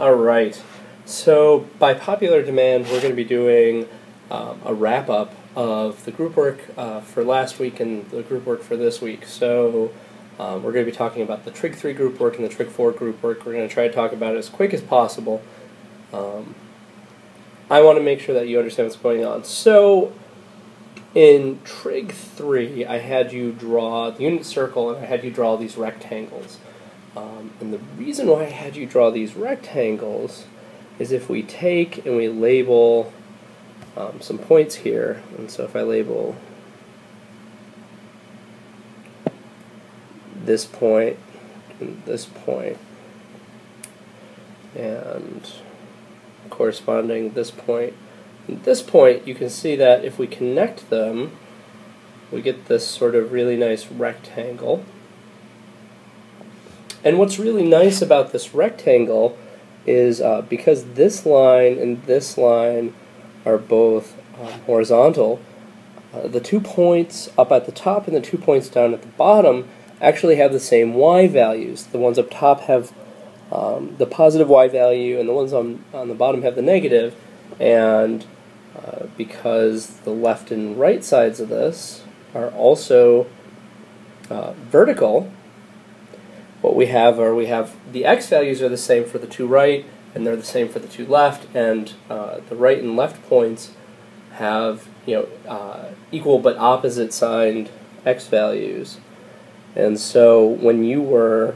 All right. So, by popular demand, we're going to be doing um, a wrap up of the group work uh, for last week and the group work for this week. So, um, we're going to be talking about the Trig 3 group work and the Trig 4 group work. We're going to try to talk about it as quick as possible. Um, I want to make sure that you understand what's going on. So, in Trig 3, I had you draw the unit circle and I had you draw these rectangles. Um, and the reason why I had you draw these rectangles is if we take and we label um, some points here, and so if I label this point and this point, and corresponding this point and this point, you can see that if we connect them, we get this sort of really nice rectangle. And what's really nice about this rectangle is uh, because this line and this line are both um, horizontal, uh, the two points up at the top and the two points down at the bottom actually have the same y values. The ones up top have um, the positive y value, and the ones on, on the bottom have the negative. And uh, because the left and right sides of this are also uh, vertical, what we have are we have the x values are the same for the two right and they're the same for the two left and uh, the right and left points have you know uh, equal but opposite signed x values. And so when you were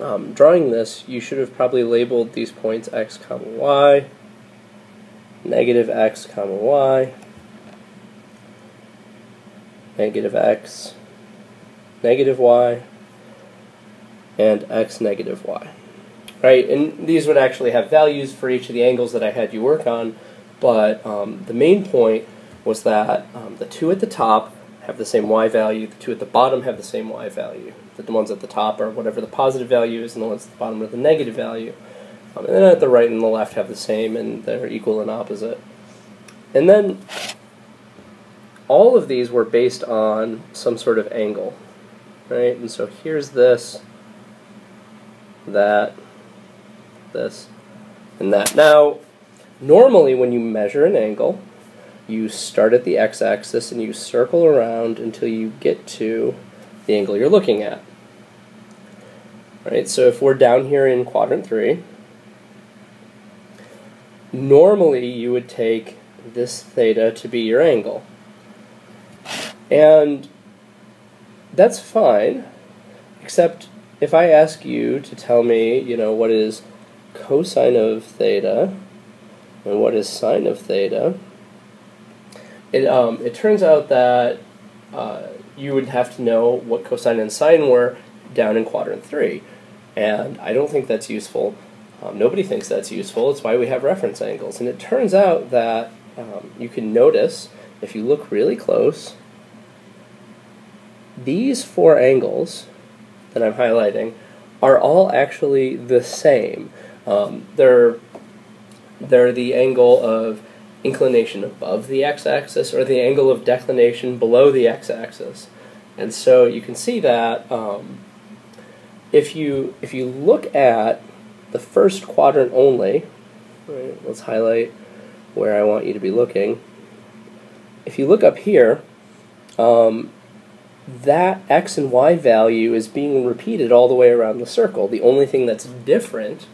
um, drawing this you should have probably labeled these points x comma y negative x comma y negative x negative y and x negative y. Right, and these would actually have values for each of the angles that I had you work on, but um, the main point was that um, the two at the top have the same y value, the two at the bottom have the same y value. That the ones at the top are whatever the positive value is, and the ones at the bottom are the negative value. Um, and then at the right and the left have the same, and they're equal and opposite. And then all of these were based on some sort of angle, right? And so here's this that, this, and that. Now, normally when you measure an angle, you start at the x-axis and you circle around until you get to the angle you're looking at. Right, so if we're down here in quadrant 3, normally you would take this theta to be your angle. And that's fine, except if I ask you to tell me, you know, what is cosine of theta and what is sine of theta, it, um, it turns out that uh, you would have to know what cosine and sine were down in quadrant 3. And I don't think that's useful. Um, nobody thinks that's useful. It's why we have reference angles. And it turns out that um, you can notice, if you look really close, these four angles that I'm highlighting are all actually the same. Um, they're, they're the angle of inclination above the x-axis or the angle of declination below the x-axis. And so you can see that um, if you if you look at the first quadrant only, right, let's highlight where I want you to be looking. If you look up here, um, that x and y value is being repeated all the way around the circle. The only thing that's different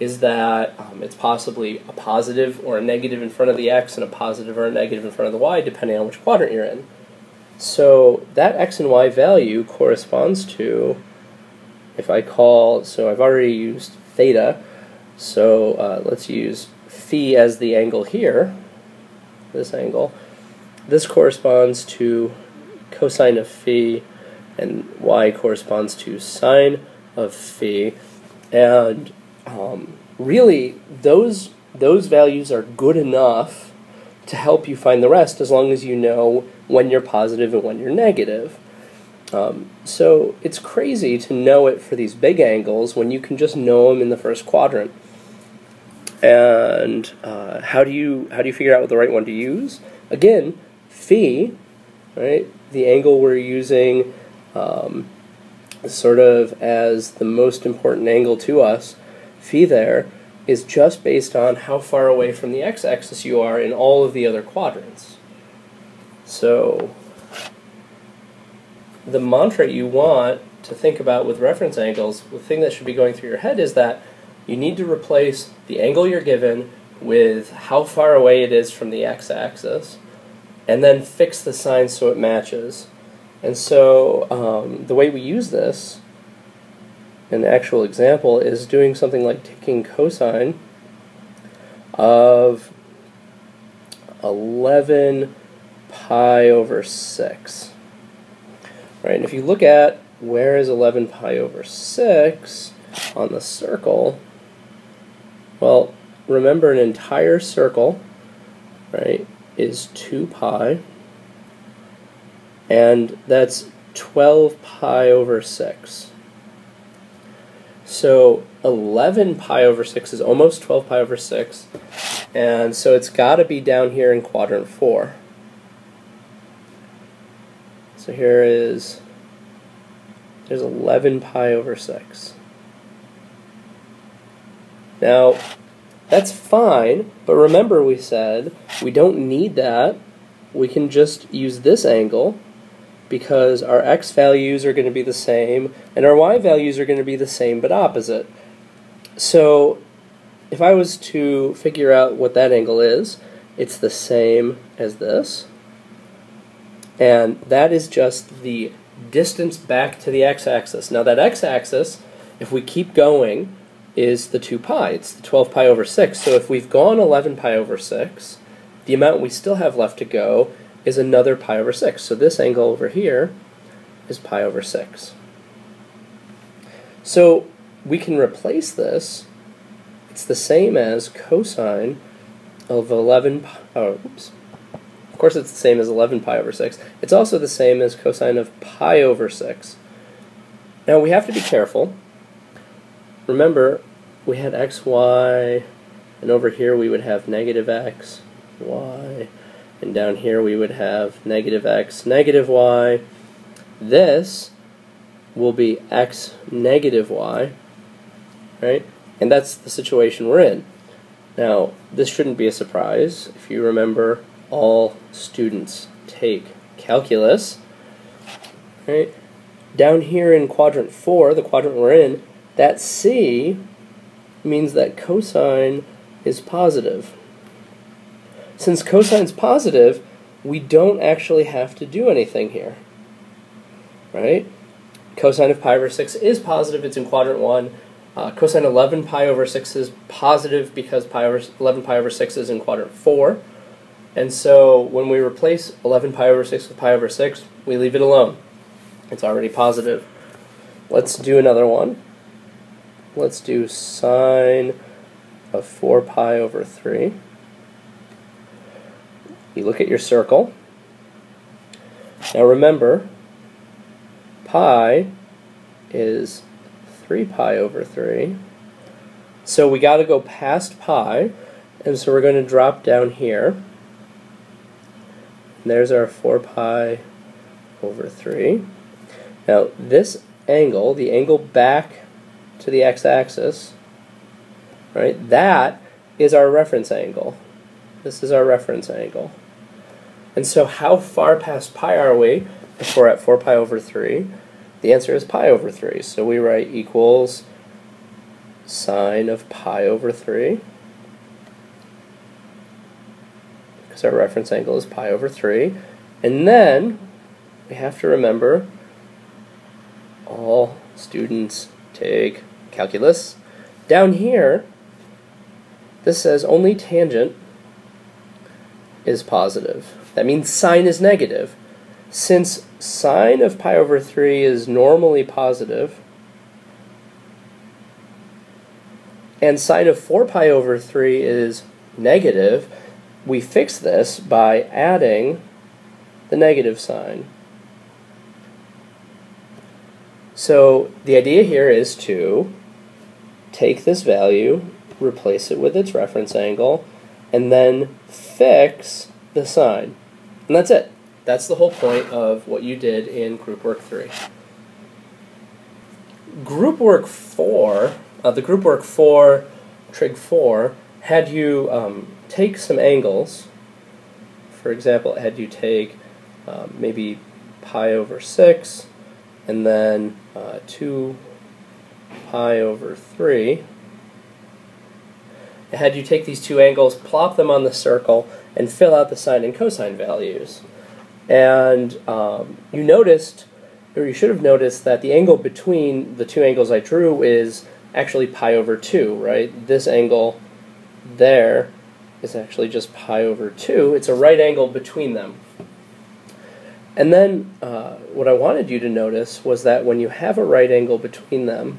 is that um, it's possibly a positive or a negative in front of the x and a positive or a negative in front of the y, depending on which quadrant you're in. So that x and y value corresponds to, if I call, so I've already used theta, so uh, let's use phi as the angle here, this angle. This corresponds to cosine of phi, and y corresponds to sine of phi. And um, really, those those values are good enough to help you find the rest, as long as you know when you're positive and when you're negative. Um, so it's crazy to know it for these big angles when you can just know them in the first quadrant. And uh, how do you how do you figure out what the right one to use? Again, phi, right? The angle we're using um, sort of as the most important angle to us. phi there is just based on how far away from the x-axis you are in all of the other quadrants. So the mantra you want to think about with reference angles, the thing that should be going through your head is that you need to replace the angle you're given with how far away it is from the x-axis, and then fix the sign so it matches. And so um, the way we use this, an actual example, is doing something like taking cosine of 11 pi over 6. Right, and if you look at where is 11 pi over 6 on the circle, well, remember an entire circle, right, is 2 pi, and that's 12 pi over 6. So 11 pi over 6 is almost 12 pi over 6, and so it's got to be down here in quadrant 4. So here is, there's 11 pi over 6. Now, that's fine, but remember we said we don't need that. We can just use this angle because our x values are going to be the same and our y values are going to be the same but opposite. So if I was to figure out what that angle is, it's the same as this. And that is just the distance back to the x-axis. Now that x-axis, if we keep going, is the 2 pi. It's the 12 pi over 6. So if we've gone 11 pi over 6, the amount we still have left to go is another pi over 6. So this angle over here is pi over 6. So we can replace this. It's the same as cosine of 11 pi, oh, oops. Of course it's the same as 11 pi over 6. It's also the same as cosine of pi over 6. Now we have to be careful remember, we had x, y, and over here we would have negative x, y, and down here we would have negative x, negative y. This will be x negative y, right? And that's the situation we're in. Now, this shouldn't be a surprise. If you remember, all students take calculus, right? Down here in quadrant 4, the quadrant we're in, that C means that cosine is positive. Since cosine is positive, we don't actually have to do anything here. Right? Cosine of pi over 6 is positive, it's in quadrant 1. Uh, cosine 11 pi over 6 is positive because pi over 11 pi over 6 is in quadrant 4. And so when we replace 11 pi over 6 with pi over 6, we leave it alone. It's already positive. Let's do another one let's do sine of 4 pi over 3. You look at your circle. Now remember, pi is 3 pi over 3. So we got to go past pi, and so we're going to drop down here. And there's our 4 pi over 3. Now this angle, the angle back to the x-axis, right, that is our reference angle. This is our reference angle. And so how far past pi are we if we're at 4 pi over 3? The answer is pi over 3. So we write equals sine of pi over 3 because our reference angle is pi over 3. And then we have to remember all students take calculus. Down here, this says only tangent is positive. That means sine is negative. Since sine of pi over 3 is normally positive, and sine of 4 pi over 3 is negative, we fix this by adding the negative sign. So the idea here is to take this value, replace it with its reference angle, and then fix the sign. And that's it. That's the whole point of what you did in group work 3. Group work 4 uh, the group work 4, trig 4 had you um, take some angles. For example, had you take um, maybe pi over 6 and then uh, 2 pi over 3. It had you take these two angles, plop them on the circle, and fill out the sine and cosine values. And um, you noticed, or you should have noticed, that the angle between the two angles I drew is actually pi over 2, right? This angle there is actually just pi over 2. It's a right angle between them. And then uh, what I wanted you to notice was that when you have a right angle between them,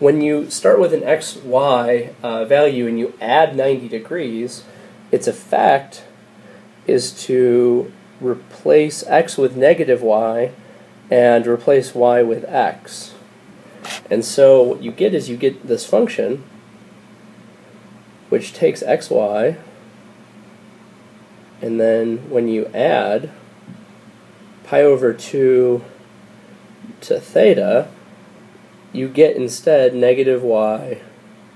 when you start with an xy uh, value and you add 90 degrees, its effect is to replace x with negative y and replace y with x. And so what you get is you get this function which takes xy and then when you add pi over 2 to theta, you get instead negative y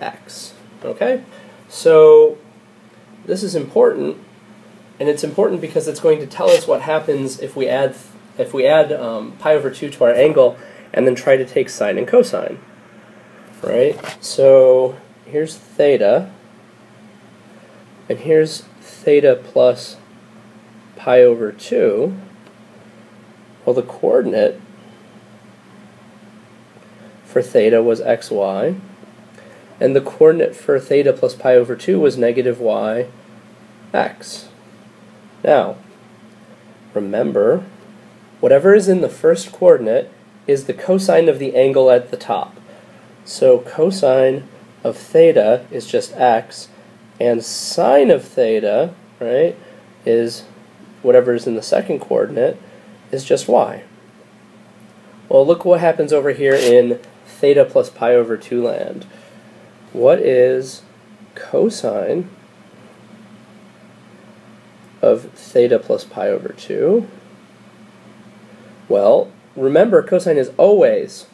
x. Okay? So this is important, and it's important because it's going to tell us what happens if we add if we add um, pi over 2 to our angle and then try to take sine and cosine. Right? So here's theta, and here's theta plus pi over 2. Well, the coordinate for theta was xy, and the coordinate for theta plus pi over 2 was negative y x. Now, remember, whatever is in the first coordinate is the cosine of the angle at the top. So cosine of theta is just x, and sine of theta, right, is whatever is in the second coordinate, is just y. Well, look what happens over here in theta plus pi over 2 land. What is cosine of theta plus pi over 2? Well, remember cosine is always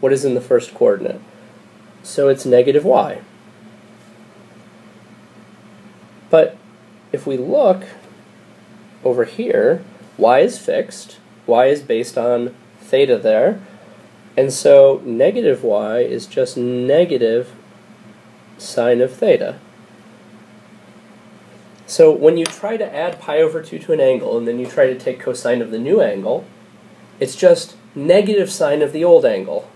what is in the first coordinate. So it's negative y. But if we look over here, y is fixed, y is based on theta there, and so negative y is just negative sine of theta. So when you try to add pi over 2 to an angle, and then you try to take cosine of the new angle, it's just negative sine of the old angle.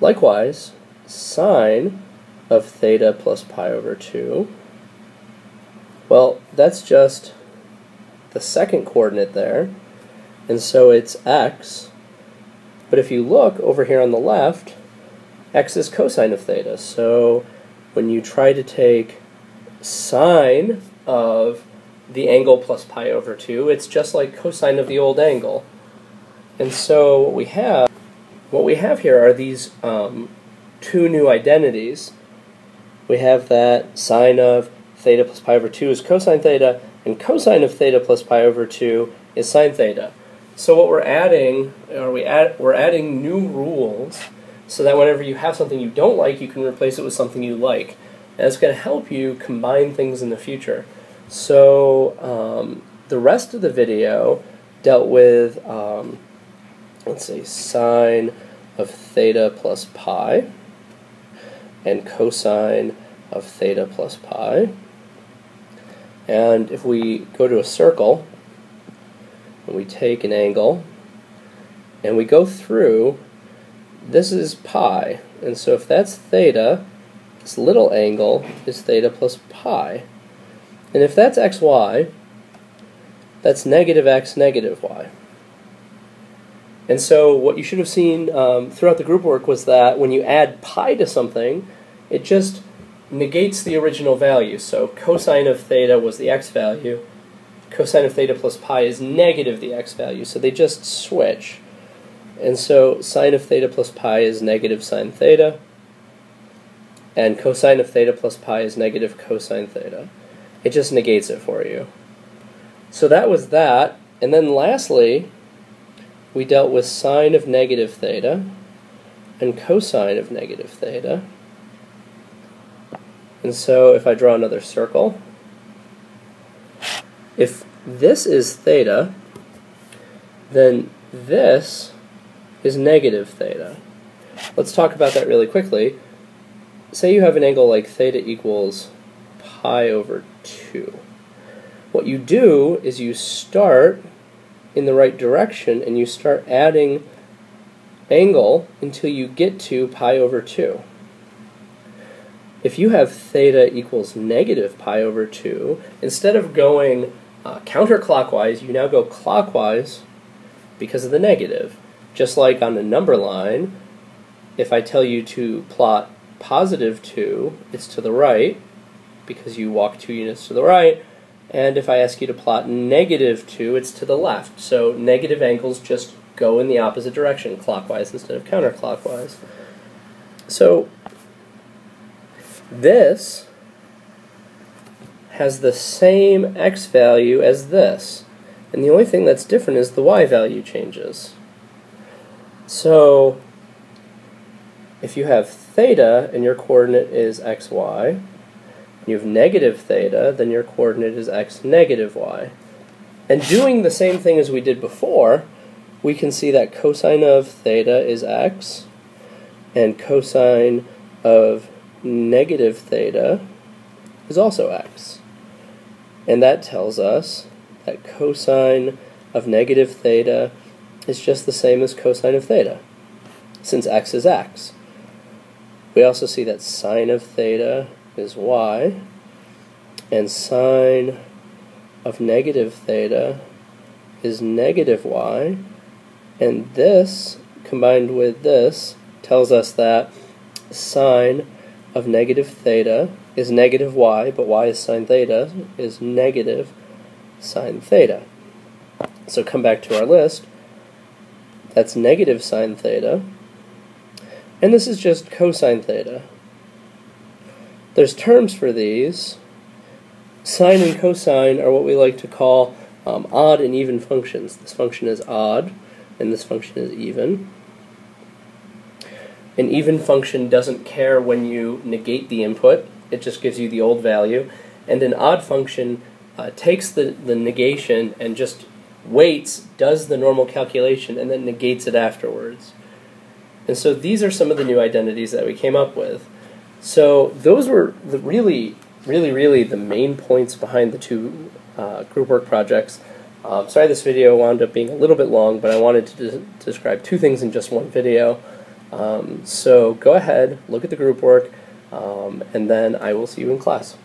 Likewise, sine of theta plus pi over 2, well, that's just the second coordinate there, and so it's x but if you look over here on the left, x is cosine of theta. So when you try to take sine of the angle plus pi over 2, it's just like cosine of the old angle. And so what we have, what we have here are these um, two new identities. We have that sine of theta plus pi over 2 is cosine theta, and cosine of theta plus pi over 2 is sine theta. So what we're adding, are we add, we're adding new rules so that whenever you have something you don't like, you can replace it with something you like. And it's going to help you combine things in the future. So um, the rest of the video dealt with, um, let's say, sine of theta plus pi and cosine of theta plus pi. And if we go to a circle, we take an angle and we go through, this is pi. And so if that's theta, this little angle is theta plus pi. And if that's xy, that's negative x, negative y. And so what you should have seen um, throughout the group work was that when you add pi to something, it just negates the original value. So cosine of theta was the x value, cosine of theta plus pi is negative the x value, so they just switch. And so sine of theta plus pi is negative sine theta, and cosine of theta plus pi is negative cosine theta. It just negates it for you. So that was that. And then lastly, we dealt with sine of negative theta, and cosine of negative theta. And so if I draw another circle, if this is theta, then this is negative theta. Let's talk about that really quickly. Say you have an angle like theta equals pi over 2. What you do is you start in the right direction and you start adding angle until you get to pi over 2. If you have theta equals negative pi over 2, instead of going uh, counterclockwise, you now go clockwise because of the negative. Just like on the number line, if I tell you to plot positive 2, it's to the right, because you walk two units to the right, and if I ask you to plot negative 2, it's to the left. So negative angles just go in the opposite direction, clockwise instead of counterclockwise. So this has the same x value as this. And the only thing that's different is the y value changes. So if you have theta and your coordinate is xy, you have negative theta, then your coordinate is x negative y. And doing the same thing as we did before, we can see that cosine of theta is x, and cosine of negative theta is also x. And that tells us that cosine of negative theta is just the same as cosine of theta, since x is x. We also see that sine of theta is y, and sine of negative theta is negative y, and this combined with this tells us that sine of negative theta is negative y, but y is sine theta, is negative sine theta. So come back to our list. That's negative sine theta. And this is just cosine theta. There's terms for these. Sine and cosine are what we like to call um, odd and even functions. This function is odd, and this function is even. An even function doesn't care when you negate the input, it just gives you the old value. And an odd function uh, takes the, the negation and just waits, does the normal calculation, and then negates it afterwards. And so these are some of the new identities that we came up with. So those were the really, really, really the main points behind the two uh, group work projects. Um, sorry this video wound up being a little bit long, but I wanted to de describe two things in just one video. Um, so go ahead, look at the group work, um, and then I will see you in class.